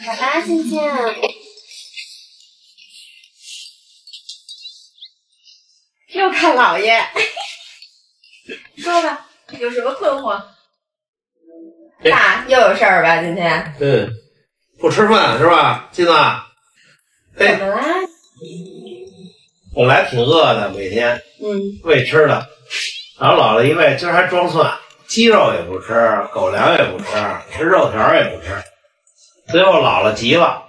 好吧，芊芊。又看姥爷，说吧，有什么困惑？爸，又有事儿吧？今天？嗯，不吃饭是吧，金子？怎么啦？本来挺饿的，每天嗯，喂吃的，然后姥姥一喂，今儿还装蒜，鸡肉也不吃，狗粮也不吃，吃肉条也不吃，最后姥姥急了，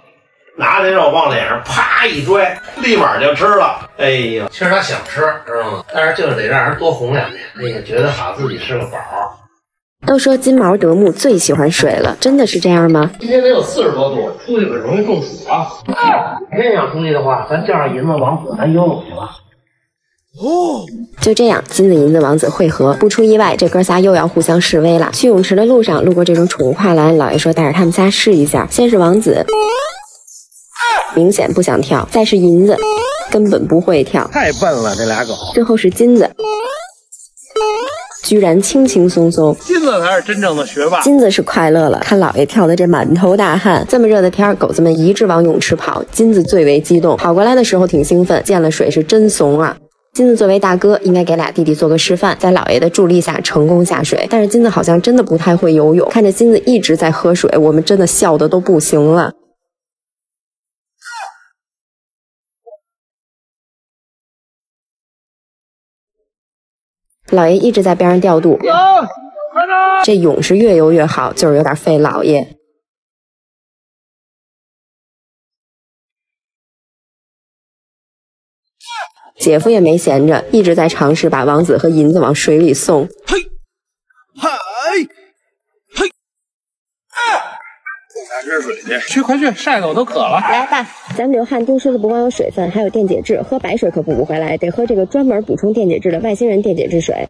拿那肉往脸上啪一拽，立马就吃了。哎呦，其实他想吃，知道吗？但是就是得让人多哄两天。哎呀，觉得好自己是个宝。都说金毛德牧最喜欢水了，真的是这样吗？今天得有四十多度，出去可容易中暑啊。真想出去的话，咱叫上银子王子，咱游泳去吧。就这样，金子银子王子会合，不出意外，这哥仨又要互相示威了。去泳池的路上，路过这种宠物跨栏，老爷说带着他们仨试一下。先是王子，明显不想跳；再是银子，根本不会跳；太笨了，这俩狗。最后是金子，居然轻轻松松。金子才是真正的学霸。金子是快乐了，看老爷跳的这满头大汗。这么热的天儿，狗子们一致往泳池跑，金子最为激动。跑过来的时候挺兴奋，见了水是真怂啊。金子作为大哥，应该给俩弟弟做个示范，在老爷的助力下成功下水。但是金子好像真的不太会游泳，看着金子一直在喝水，我们真的笑的都不行了。老爷一直在边上调度，这泳是越游越好，就是有点费老爷。姐夫也没闲着，一直在尝试把王子和银子往水里送。嘿，嗨，嘿，拿瓶水去，去快去，晒得我都渴了。来吧，咱们流汗丢失的不光有水分，还有电解质，喝白水可补不回来，得喝这个专门补充电解质的外星人电解质水。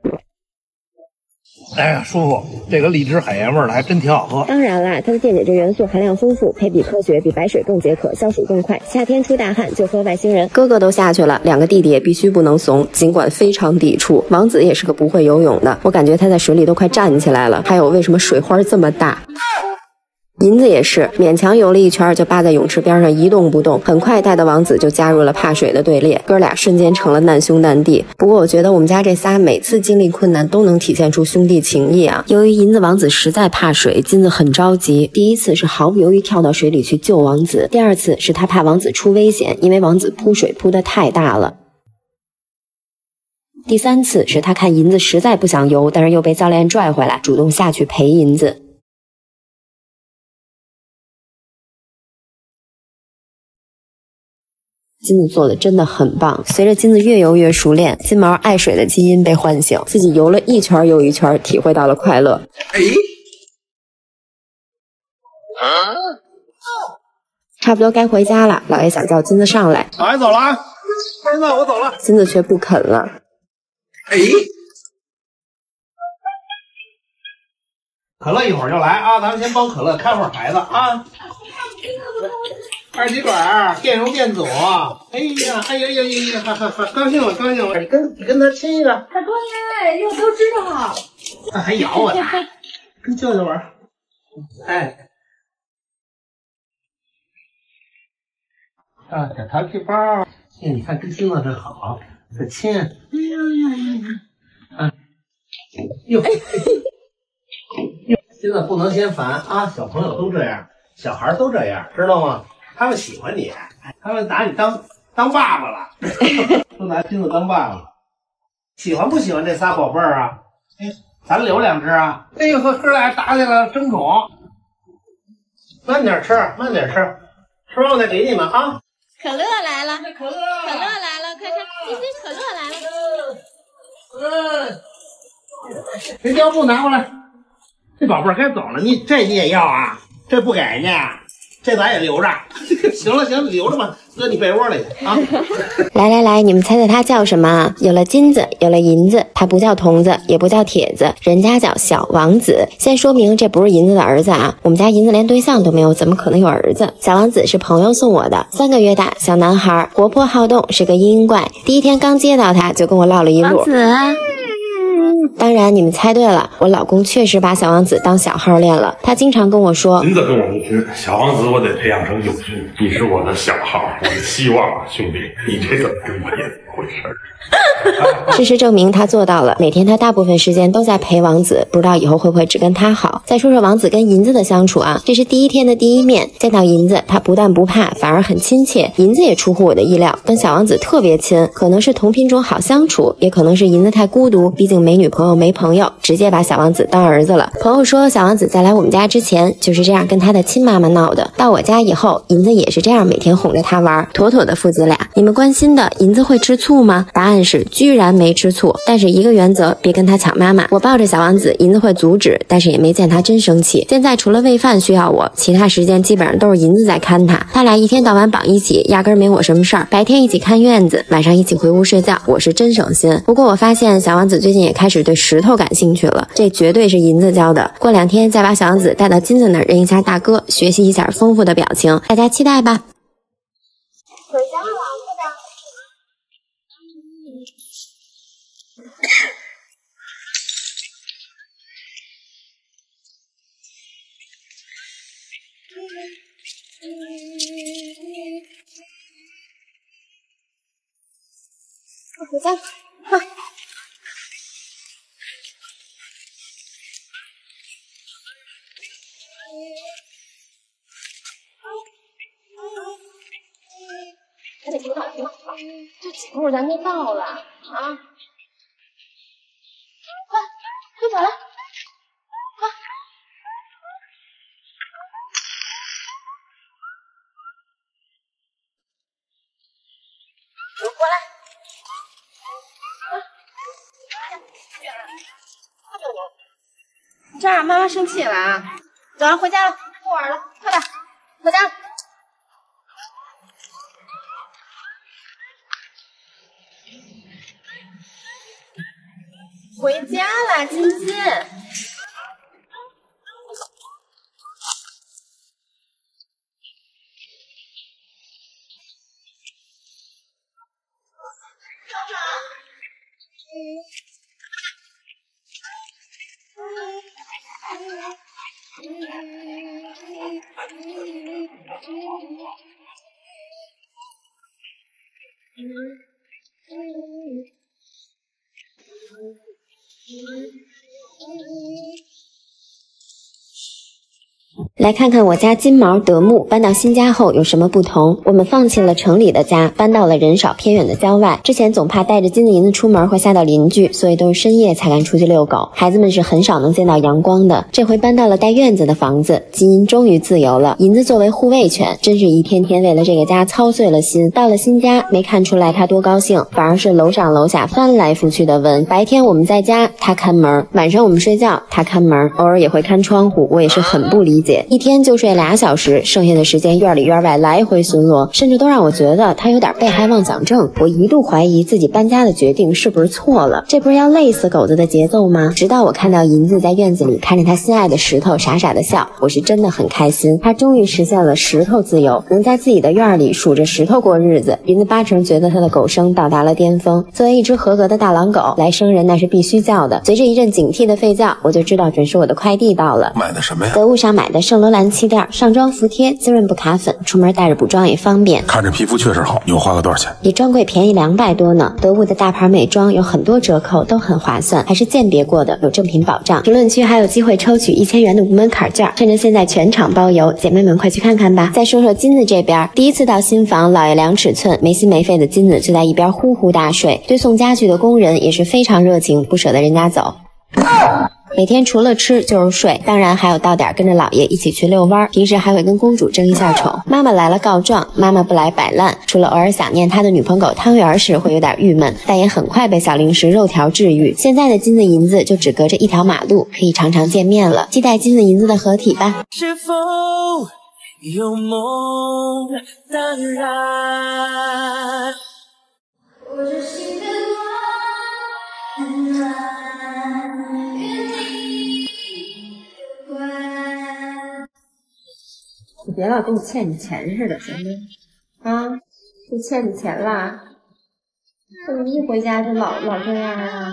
哎呀，舒服，这个荔枝海盐味儿的还真挺好喝。当然啦，它的电解质元素含量丰富，配比科学，比白水更解渴，消暑更快。夏天出大汗就喝外星人。哥哥都下去了，两个弟弟也必须不能怂，尽管非常抵触。王子也是个不会游泳的，我感觉他在水里都快站起来了。还有，为什么水花这么大？银子也是勉强游了一圈，就扒在泳池边上一动不动。很快，带的王子就加入了怕水的队列，哥俩瞬间成了难兄难弟。不过，我觉得我们家这仨每次经历困难都能体现出兄弟情谊啊。由于银子王子实在怕水，金子很着急。第一次是毫不犹豫跳到水里去救王子，第二次是他怕王子出危险，因为王子扑水扑得太大了。第三次是他看银子实在不想游，但是又被教练拽回来，主动下去陪银子。金子做的真的很棒。随着金子越游越熟练，金毛爱水的基因被唤醒，自己游了一圈又一圈，体会到了快乐。哎，差不多该回家了，老爷想叫金子上来，老爷走了啊，金子我走了。金子却不肯了。哎，可乐一会儿就来啊，咱们先帮可乐看会儿孩子啊。二极管、电容电阻，哎呀，哎呀呀呀呀，哈哈哈，高兴了，高兴了！你跟你跟他亲一个，大哥耶，又都知道。那还咬我呢，跟舅舅玩。哎，啊，小淘气包，哎，你看跟金子真好，可亲。哎呀呀呀呀！啊，哟，哟，金子不能嫌烦啊，小朋友都这样，小孩都这样，知道吗？他们喜欢你，他们拿你当当爸爸了，都拿金子当爸爸了。喜欢不喜欢这仨宝贝儿啊？哎，咱留两只啊！哎呦呵，哥俩打起来了，争宠。慢点吃，慢点吃，吃完我再给你们啊。可乐来了，可乐，可乐来了，快看，金金可乐来了。嗯，这胶布拿过来。这宝贝儿该走了，你这你也要啊？这不给呢？这咱也留着。行了行了，留着吧，搁你被窝里去啊。来来来，你们猜猜它叫什么？有了金子，有了银子，它不叫童子，也不叫铁子，人家叫小王子。先说明这不是银子的儿子啊，我们家银子连对象都没有，怎么可能有儿子？小王子是朋友送我的，三个月大小男孩，活泼好动，是个阴怪。第一天刚接到他，就跟我唠了一路。王子，当然，你们猜对了，我老公确实把小王子当小号练了。他经常跟我说：“你怎么跟我们训，小王子我得培养成友军。你是我的小号，我的希望，兄弟，你这怎么跟我练回事儿？” 事实证明，他做到了。每天他大部分时间都在陪王子，不知道以后会不会只跟他好。再说说王子跟银子的相处啊，这是第一天的第一面，见到银子，他不但不怕，反而很亲切。银子也出乎我的意料，跟小王子特别亲，可能是同品种好相处，也可能是银子太孤独，毕竟没女朋友没朋友，直接把小王子当儿子了。朋友说，小王子在来我们家之前就是这样跟他的亲妈妈闹的，到我家以后，银子也是这样每天哄着他玩，妥妥的父子俩。你们关心的银子会吃醋醋吗？答案是居然没吃醋，但是一个原则，别跟他抢妈妈。我抱着小王子，银子会阻止，但是也没见他真生气。现在除了喂饭需要我，其他时间基本上都是银子在看他。他俩一天到晚绑一起，压根没我什么事儿。白天一起看院子，晚上一起回屋睡觉，我是真省心。不过我发现小王子最近也开始对石头感兴趣了，这绝对是银子教的。过两天再把小王子带到金子那儿认一下大哥，学习一下丰富的表情，大家期待吧。回家了，快点。快回家，快！还得挺好，挺好，就几步咱就到了啊！快，快走了，快！过来，你这样妈妈生气了啊！走了，回家了，不玩了，快点，回家。回家了，金金。来看看我家金毛德牧搬到新家后有什么不同。我们放弃了城里的家，搬到了人少偏远的郊外。之前总怕带着金子银子出门会吓到邻居，所以都是深夜才敢出去遛狗。孩子们是很少能见到阳光的。这回搬到了带院子的房子，金银终于自由了。银子作为护卫犬，真是一天天为了这个家操碎了心。到了新家，没看出来他多高兴，反而是楼上楼下翻来覆去的问。白天我们在家，他看门；晚上我们睡觉，他看门，偶尔也会看窗户。我也是很不理解。一天就睡俩小时，剩下的时间院里院外来回巡逻，甚至都让我觉得他有点被害妄想症。我一度怀疑自己搬家的决定是不是错了，这不是要累死狗子的节奏吗？直到我看到银子在院子里看着他心爱的石头傻傻的笑，我是真的很开心。他终于实现了石头自由，能在自己的院里数着石头过日子。银子八成觉得他的狗生到达了巅峰。作为一只合格的大狼狗，来生人那是必须叫的。随着一阵警惕的吠叫，我就知道准是我的快递到了。买的什么呀？得物上买的圣罗兰气垫，上妆服帖，滋润不卡粉，出门带着补妆也方便。看着皮肤确实好，你又花了多少钱？比专柜便宜两百多呢。得物的大牌美妆有很多折扣，都很划算，还是鉴别过的，有正品保障。评论区还有机会抽取一千元的无门槛券，趁着现在全场包邮，姐妹们快去看看吧。再说说金子这边，第一次到新房，老爷量尺寸，没心没肺的金子就在一边呼呼大睡。对送家具的工人也是非常热情，不舍得人家走。每天除了吃就是睡，当然还有到点跟着姥爷一起去遛弯。平时还会跟公主争一下宠。妈妈来了告状，妈妈不来摆烂。除了偶尔想念他的女朋友汤圆时会有点郁闷，但也很快被小零食肉条治愈。现在的金子银子就只隔着一条马路，可以常常见面了。期待金子银子的合体吧。是否有梦当然？我是心的暖，很暖，你别老跟我欠你钱似的，行吗？啊，就欠你钱啦！怎么一回家就老老这样啊？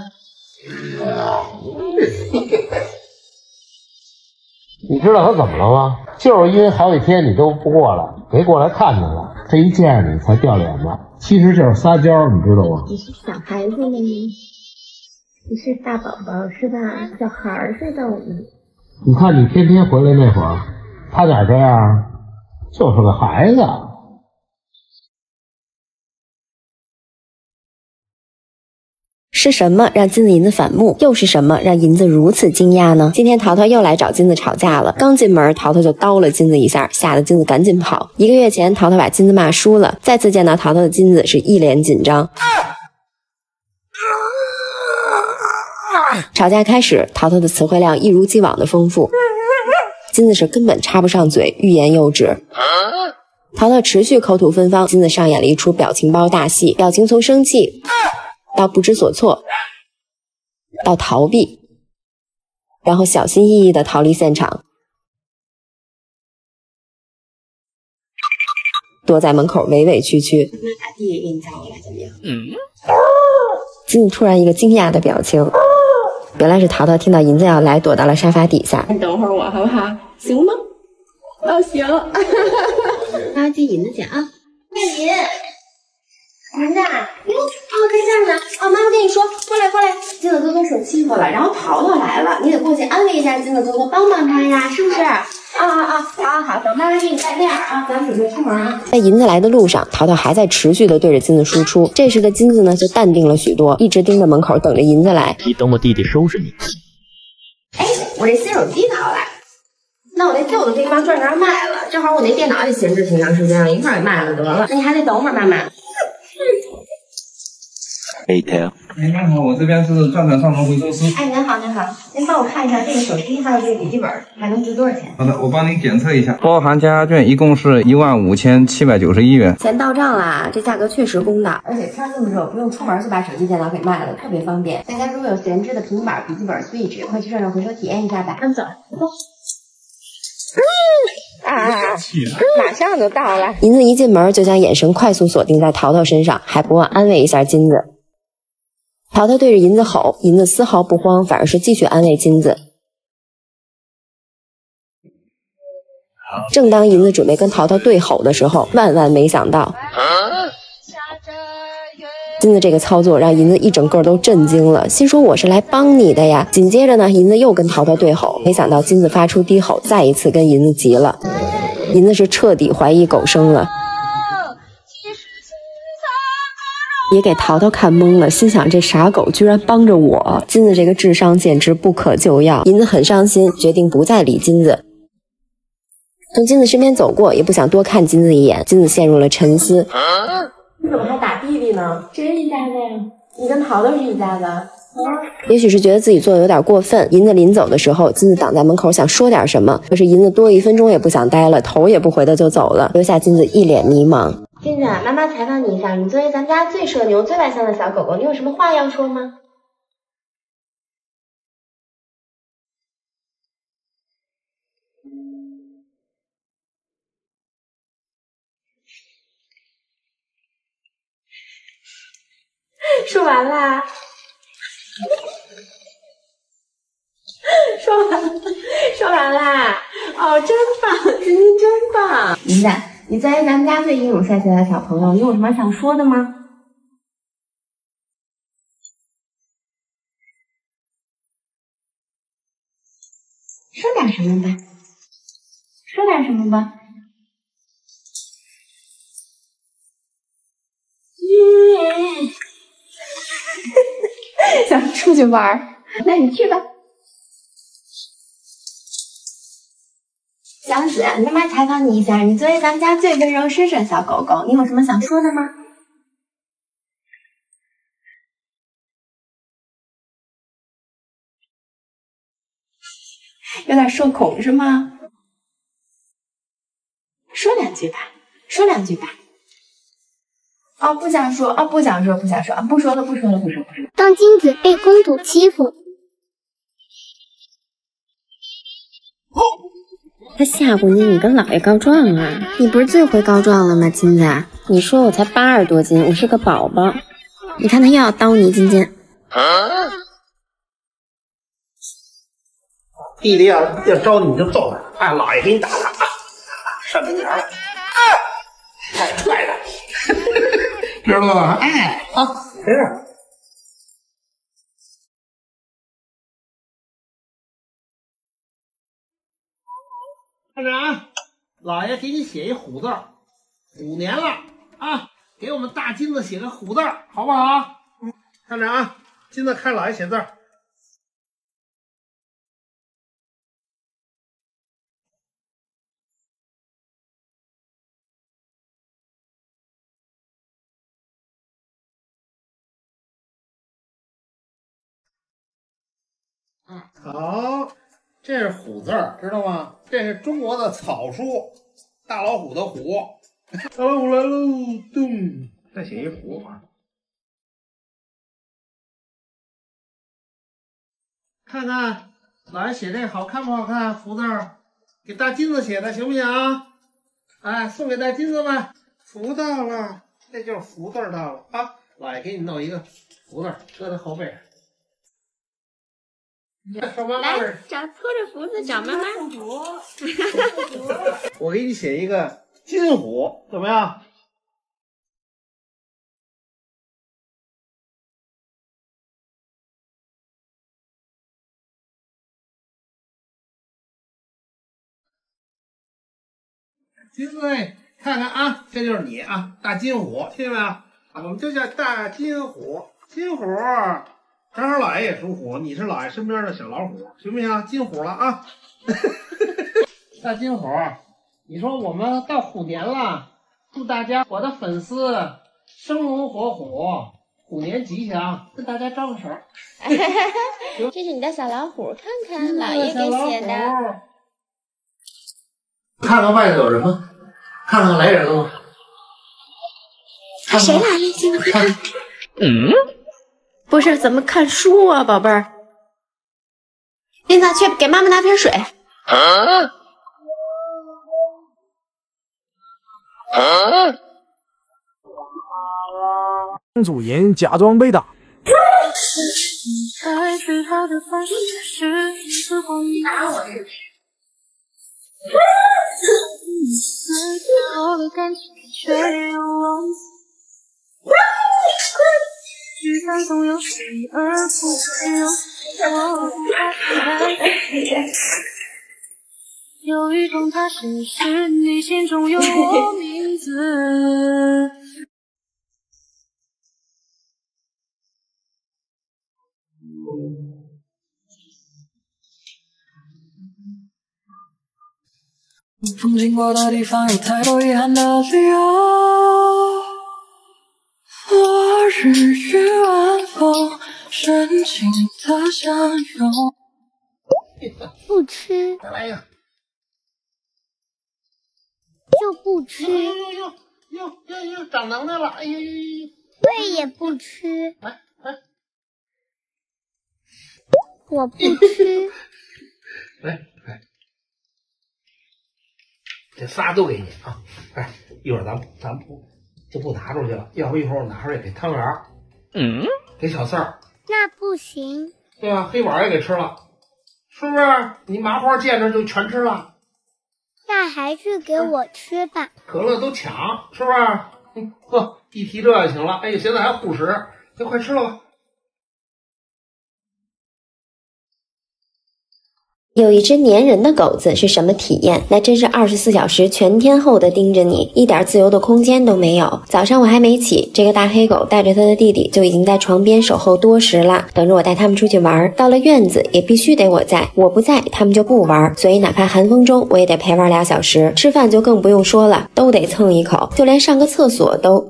你知道他怎么了吗？就是因为好几天你都不过来，没过来看他了，这一见着你才掉脸子，其实就是撒娇，你知道吗？你是小孩子吗？你是大宝宝是吧？小孩儿似的。你看你天天回来那会儿，他咋这样？就是个孩子。是什么让金子银子反目？又是什么让银子如此惊讶呢？今天淘淘又来找金子吵架了。刚进门，淘淘就叨了金子一下，吓得金子赶紧跑。一个月前，淘淘把金子骂输了，再次见到淘淘的金子是一脸紧张。吵架开始，淘淘的词汇量一如既往的丰富，金子是根本插不上嘴，欲言又止。淘淘持续口吐芬芳，金子上演了一出表情包大戏，表情从生气。到不知所措，到逃避，然后小心翼翼的逃离现场，躲在门口委委屈屈。那给你叫过来怎么样？嗯。金子突然一个惊讶的表情，原来是淘淘听到银子要来，躲到了沙发底下。你等会儿我好不好？行吗？哦，行。那接银子去啊。那银。银子，哟，哦，在这儿呢。哦，妈妈跟你说，过来过来，金子哥哥受欺负了，然后淘淘来了，你得过去安慰一下金子哥哥，帮帮他呀，是不是？啊啊啊！好好好，等妈妈给你带链啊，咱准备出门啊。在银子来的路上，淘淘还在持续的对着金子输出。这时的金子呢，就淡定了许多，一直盯着门口等着银子来。你等我弟弟收拾你。哎，我这新手机淘来，那我那旧的可以帮转账卖了，正好我那电脑也闲置挺长时间了，一块儿给卖了得了。那你还得等会儿，妈妈。A t 哎，您好，我这边是转转上门回收师。哎，您好，您好，您帮我看一下这个手机还有这个笔记本，还能值多少钱？好的，我帮您检测一下，包含加压券，一共是一万五千七百九十一元。钱到账啦，这价格确实公道，而且天这么热，不用出门就把手机、电脑给卖了，特别方便。大家如果有闲置的平板、笔记本、Switch，快去转转回收体验一下吧。走，走。啊！马上就到了。银子一进门就将眼神快速锁定在淘淘身上，还不忘安慰一下金子。淘淘对着银子吼，银子丝毫不慌，反而是继续安慰金子。正当银子准备跟淘淘对吼的时候，万万没想到，金子这个操作让银子一整个都震惊了，心说我是来帮你的呀。紧接着呢，银子又跟淘淘对吼，没想到金子发出低吼，再一次跟银子急了。银子是彻底怀疑狗生了。也给淘淘看懵了，心想这傻狗居然帮着我，金子这个智商简直不可救药。银子很伤心，决定不再理金子。从金子身边走过，也不想多看金子一眼。金子陷入了沉思。你怎么还打弟弟呢？谁是一家的呀？你跟淘淘是一家子。也许是觉得自己做的有点过分，银子临走的时候，金子挡在门口想说点什么，可是银子多一分钟也不想待了，头也不回的就走了，留下金子一脸迷茫。金子，妈妈采访你一下，你作为咱家最社牛、最外向的小狗狗，你有什么话要说吗？说完啦，说完，说完啦，哦，真棒，今天真棒，银子。你作为咱们家最英勇帅气的小朋友，你有什么想说的吗？说点什么吧，说点什么吧。嗯，想出去玩，那你去吧。小紫，妈妈采访你一下，你作为咱们家最温柔绅士小狗狗，你有什么想说的吗？有点社恐是吗？说两句吧，说两句吧。哦，不想说，哦，不想说，不想说，不说了，不说了，不说，不说。当金子被公主欺负。他吓唬你，你跟老爷告状啊？你不是最会告状了吗，金子？你说我才八十多斤，我是个宝宝。你看他又要叨你，金金。弟弟要要招你，你就揍他。哎，老爷给你打他。上跟前儿，哎，踹他。知道了？哎，好，没事。看着啊，老爷给你写一虎字，虎年了啊，给我们大金子写个虎字，好不好？看着啊，金子看老爷写字儿。好，这是虎字儿，知道吗？这是中国的草书，大老虎的虎。大老虎来喽，咚！再写一虎啊。看看老爷写这好看不好看？福字儿，给大金子写的行不行啊？哎，送给大金子吧。福到了，这就是福字儿到了啊！老爷给你弄一个福字儿，搁在后背上。来，找拖着胡子找妈妈。我给你写一个金虎，怎么样？金子，看看啊，这就是你啊，大金虎，听见没有？我们就叫大金虎，金虎。正好老爷也属虎，你是老爷身边的小老虎，行不行？金虎了啊！大金虎，你说我们到虎年了，祝大家我的粉丝生龙活虎，虎年吉祥，跟大家招个手。这是你的小老虎，看看老爷给写的。看看外头有什么？看看来人了吗？谁来了？金子？嗯。不是，怎么看书啊，宝贝儿？林子，去给妈妈拿瓶水。啊！啊！王祖银假装被打。聚散总有失而复得，我还有一种踏实，是你心中有我名字。曾经过的地方有太多遗憾的理由。我日与晚风，深情的相拥。不吃，再来一个，就不吃。呦呦呦呦呦呦，长能耐了！哎呦呦呦！喂也不吃。来来，我不吃。来来，这仨都给你啊！来，一会儿咱咱不。就不拿出去了，要不一会儿我拿出来给汤圆儿，嗯，给小四儿，那不行，对吧？黑板也给吃了，是不是？你麻花见着就全吃了，那还是给我吃吧。可乐都抢，是不是？嗯，呵，一提这就行了。哎呀，现在还护食，那快吃了吧。有一只粘人的狗子是什么体验？那真是二十四小时全天候的盯着你，一点自由的空间都没有。早上我还没起，这个大黑狗带着他的弟弟就已经在床边守候多时了，等着我带他们出去玩。到了院子也必须得我在，我不在他们就不玩。所以哪怕寒风中我也得陪玩俩小时。吃饭就更不用说了，都得蹭一口，就连上个厕所都。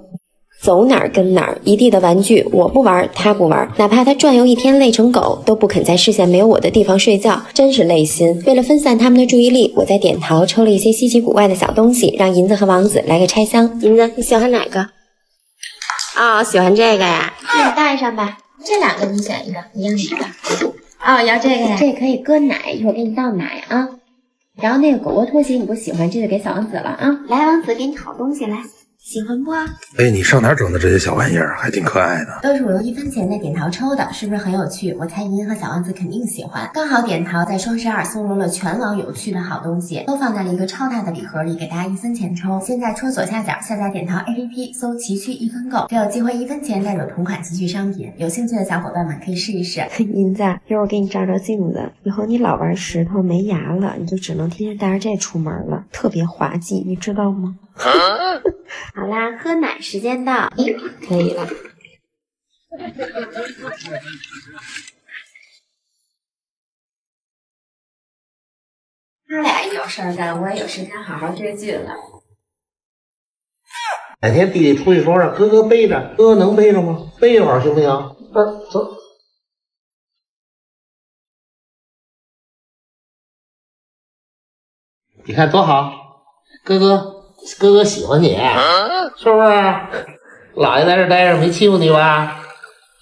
走哪儿跟哪儿，一地的玩具，我不玩，他不玩，哪怕他转悠一天累成狗，都不肯在视线没有我的地方睡觉，真是累心。为了分散他们的注意力，我在点桃抽了一些稀奇古怪的小东西，让银子和王子来个拆箱。银子，你喜欢哪个？哦，喜欢这个呀，那你带上吧。这两个你选一个，你要哪个？哦，要这个呀，这可以搁奶，一会儿给你倒奶啊。然后那个狗狗拖鞋你不喜欢，这就给小王子了啊。来，王子，给你好东西来。喜欢不？哎，你上哪儿整的这些小玩意儿？还挺可爱的。都是我用一分钱在点淘抽的，是不是很有趣？我猜莹莹和小王子肯定喜欢。刚好点淘在双十二送出了全网有趣的好东西，都放在了一个超大的礼盒里，给大家一分钱抽。现在戳左下角下载点淘 APP，搜奇趣一分购，就有机会一分钱带走同款奇趣商品。有兴趣的小伙伴们可以试一试。银子，一会儿我给你照照镜子，以后你老玩石头没牙了，你就只能天天带着这出门了，特别滑稽，你知道吗？好啦，喝奶时间到，可以了。他俩一有事儿干，我也有时间好好追剧了。哪天弟弟出去说让哥哥背着，哥哥能背着吗？背一会儿行不行？嗯，走。你看多好，哥哥哥哥喜欢你，是不是？姥爷在这待着没欺负你吧？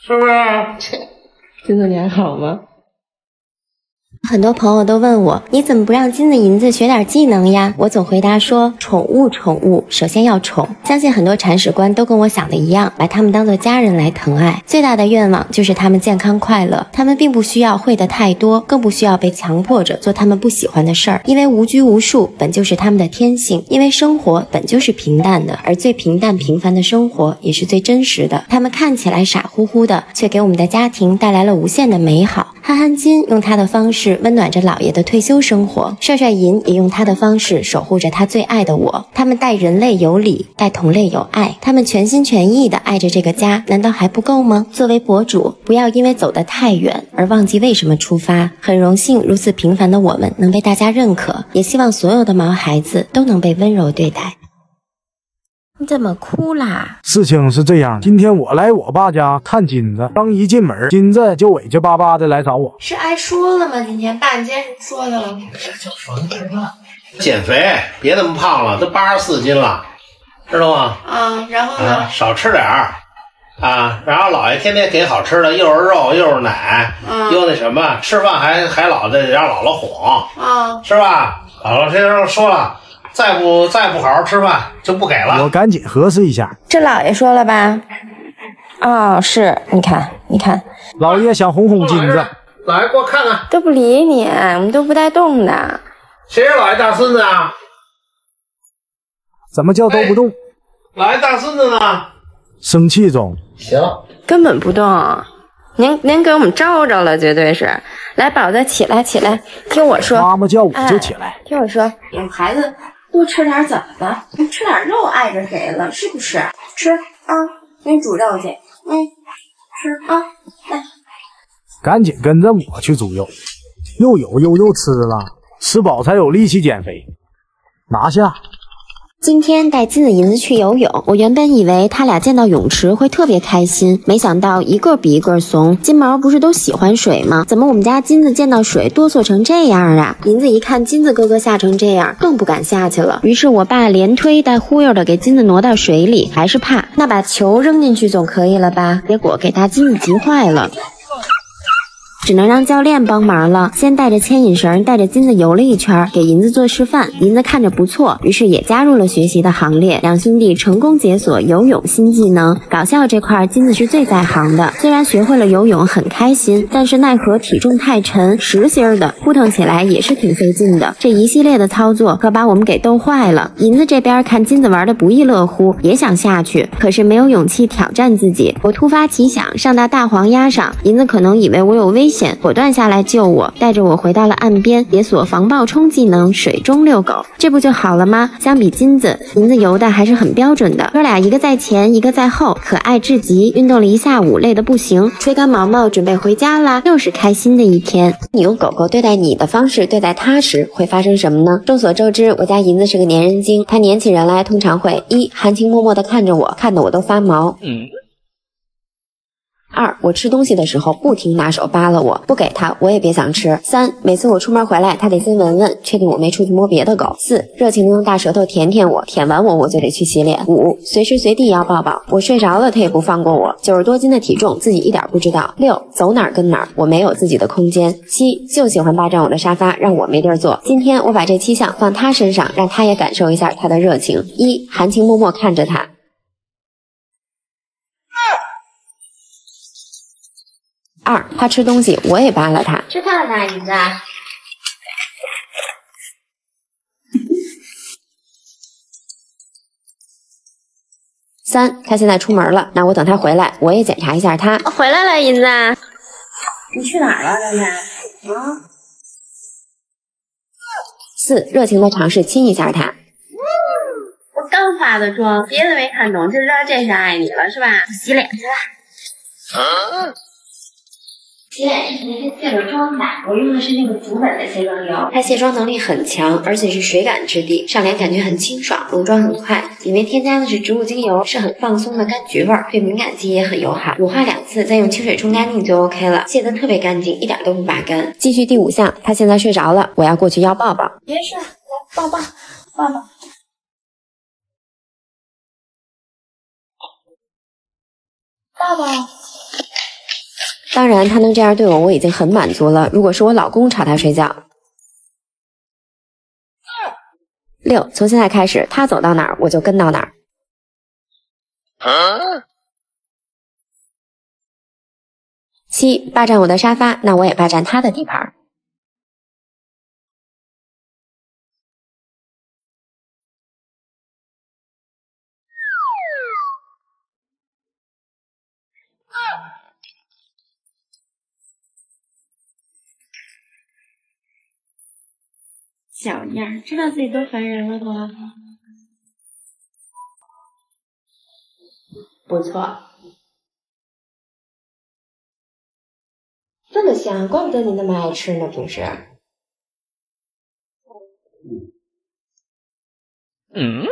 是不是？切，金子你还好吗？很多朋友都问我，你怎么不让金子银子学点技能呀？我总回答说，宠物宠物，首先要宠。相信很多铲屎官都跟我想的一样，把他们当做家人来疼爱。最大的愿望就是他们健康快乐。他们并不需要会的太多，更不需要被强迫着做他们不喜欢的事儿，因为无拘无束本就是他们的天性。因为生活本就是平淡的，而最平淡平凡的生活也是最真实的。他们看起来傻乎乎的，却给我们的家庭带来了无限的美好。憨憨金用他的方式温暖着姥爷的退休生活，帅帅银也用他的方式守护着他最爱的我。他们待人类有礼，待同类有爱，他们全心全意的爱着这个家，难道还不够吗？作为博主，不要因为走得太远而忘记为什么出发。很荣幸如此平凡的我们能被大家认可，也希望所有的毛孩子都能被温柔对待。你怎么哭啦？事情是这样，今天我来我爸家看金子，刚一进门，金子就委屈巴巴的来找我。是挨说了吗？今天爸，你今天什么说的了？减肥，别那么胖了，都八十四斤了，知道吗？啊，然后呢？啊，少吃点儿啊。然后姥爷天天给好吃的，又是肉又是奶，嗯又那什么，吃饭还还老得让姥姥哄，啊，是吧？姥姥这时候说了，再不再不好好吃饭就不给了。我赶紧核实一下，这老爷说了吧？哦，是，你看，你看，老爷想哄哄金子，老爷给我看看，都不理你，我们都不带动的。谁是老爷大孙子啊？怎么叫都不动？老爷大孙子呢？生气中，行，根本不动。您您给我们招着了，绝对是。来，宝子，起来，起来，听我说。妈妈叫我就起来。哎听我说，有孩子多吃点怎么了？你吃点肉碍着谁了？是不是？吃啊，给你煮肉去。嗯，吃啊，来。赶紧跟着我去煮肉，又有肉又吃了，吃饱才有力气减肥。拿下。今天带金子银子去游泳，我原本以为他俩见到泳池会特别开心，没想到一个比一个怂。金毛不是都喜欢水吗？怎么我们家金子见到水哆嗦成这样啊？银子一看金子哥哥吓成这样，更不敢下去了。于是我爸连推带忽悠的给金子挪到水里，还是怕。那把球扔进去总可以了吧？结果给大金子急坏了。只能让教练帮忙了。先带着牵引绳，带着金子游了一圈，给银子做示范。银子看着不错，于是也加入了学习的行列。两兄弟成功解锁游泳新技能。搞笑这块，金子是最在行的。虽然学会了游泳很开心，但是奈何体重太沉，实心的，扑腾起来也是挺费劲的。这一系列的操作可把我们给逗坏了。银子这边看金子玩的不亦乐乎，也想下去，可是没有勇气挑战自己。我突发奇想，上到大黄鸭上，银子可能以为我有危险。果断下来救我，带着我回到了岸边，解锁防暴冲技能水中遛狗，这不就好了吗？相比金子，银子游的还是很标准的。哥俩一个在前，一个在后，可爱至极。运动了一下午，累得不行，吹干毛毛，准备回家啦。又是开心的一天。你用狗狗对待你的方式对待它时，会发生什么呢？众所周知，我家银子是个粘人精，它粘起人来通常会一含情脉脉地看着我，看得我都发毛。嗯。二，我吃东西的时候不停拿手扒拉我，不给他我也别想吃。三，每次我出门回来，他得先闻闻，确定我没出去摸别的狗。四，热情的用大舌头舔舔我，舔完我我就得去洗脸。五，随时随地要抱抱，我睡着了他也不放过我。九十多斤的体重自己一点不知道。六，走哪儿跟哪儿，我没有自己的空间。七，就喜欢霸占我的沙发，让我没地儿坐。今天我把这七项放他身上，让他也感受一下他的热情。一，含情脉脉看着他。二，他吃东西我也扒拉他。吃饭了吧，银子？三，他现在出门了，那我等他回来，我也检查一下他。回来了，银子。你去哪儿了，刚才？啊？四，热情的尝试亲一下他。我刚化的妆，别的没看懂，就知道这是爱你了，是吧？洗脸去了。洗脸之前先卸了妆吧，我用的是那个竹本的卸妆油，它卸妆能力很强，而且是水感质地，上脸感觉很清爽，溶妆很快。里面添加的是植物精油，是很放松的柑橘味儿，对敏感肌也很友好。乳化两次，再用清水冲干净就 OK 了，卸得特别干净，一点都不拔干。继续第五项，他现在睡着了，我要过去要抱抱。别睡，来抱抱，抱抱。抱抱。当然，他能这样对我，我已经很满足了。如果是我老公吵他睡觉，六，从现在开始，他走到哪儿我就跟到哪儿。七，霸占我的沙发，那我也霸占他的地盘。小样，知道自己多烦人了吗？不错，这么香，怪不得你那么爱吃呢。平时，嗯，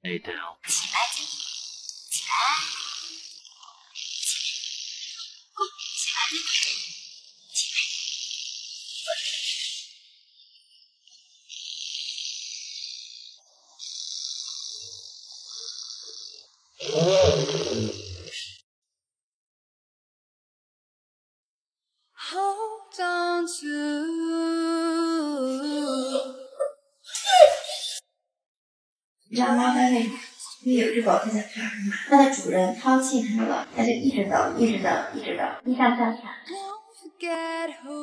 哎，对了，起来，起来，快起来，主人抛弃它了，它就一直走，一直走，一直走，一下下下。 forget who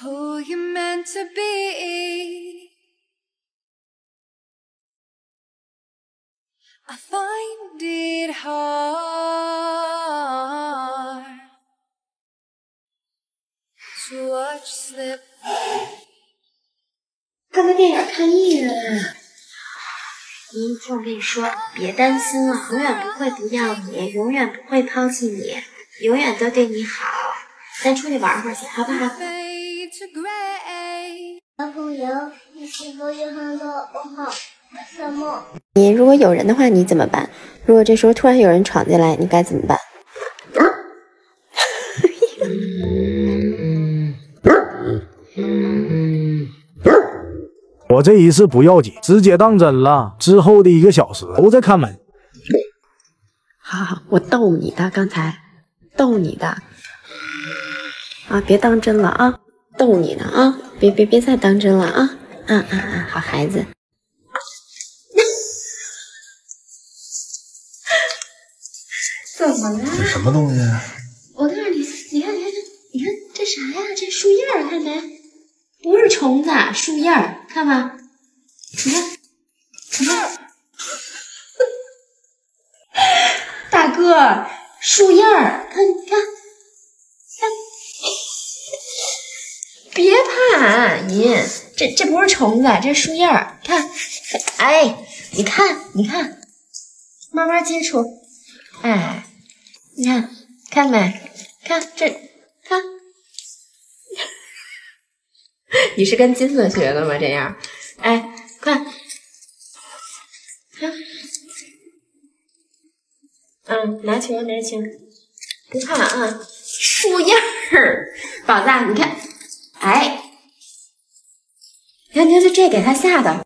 who you meant to be. I find it hard to watch slip. 看个电影看艺人。你听我跟你说，别担心了，永远不会不要你，永远不会抛弃你，永远都对你好。咱出去玩会儿去，好不好？Fade to gray. 小朋友，你是否有很多问号？为什么？你如果有人的话，你怎么办？如果这时候突然有人闯进来，你该怎么办？我这一次不要紧，直接当真了。之后的一个小时都在看门。好好，我逗你的，刚才逗你的啊，别当真了啊，逗你呢啊，别别别再当真了啊，嗯嗯嗯，好孩子。怎么了？这什么东西？我告诉你，你看，你看，你看这啥呀？这树叶儿，看没？不是虫子，树叶儿，看吧。你看，你看，大哥，树叶儿，看，你看，看，别怕，你这这不是虫子，这是树叶儿，看，哎，你看，你看，慢慢接触，哎。你看，看没？看这看，你是跟金子学的吗？这样，哎，看，看，嗯，拿球，拿球，不怕啊，树叶儿，宝子，你看，哎，你看，你看，就这给他吓的。